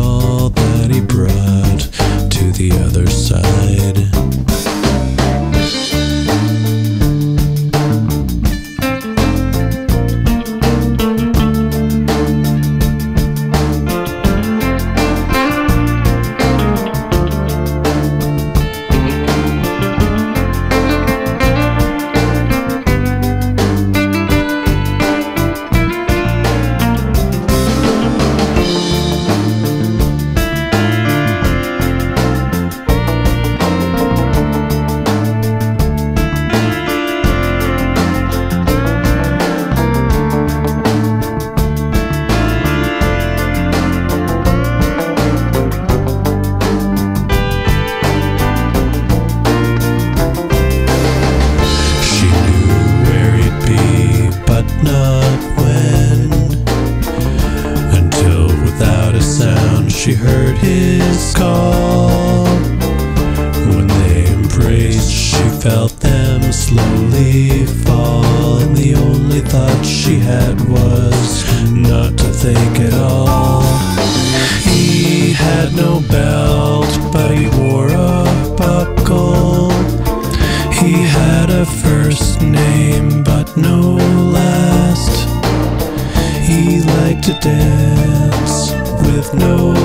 all that he brought to the other side. heard his call. When they embraced, she felt them slowly fall. And the only thought she had was not to think at all. He had no belt, but he wore a buckle. He had a first name, but no last. He liked to dance with no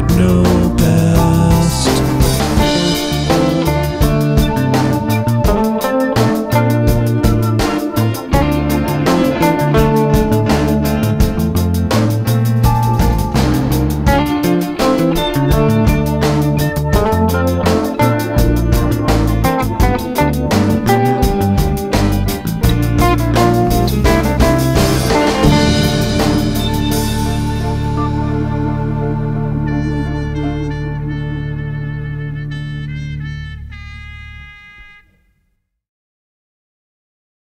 had no bell.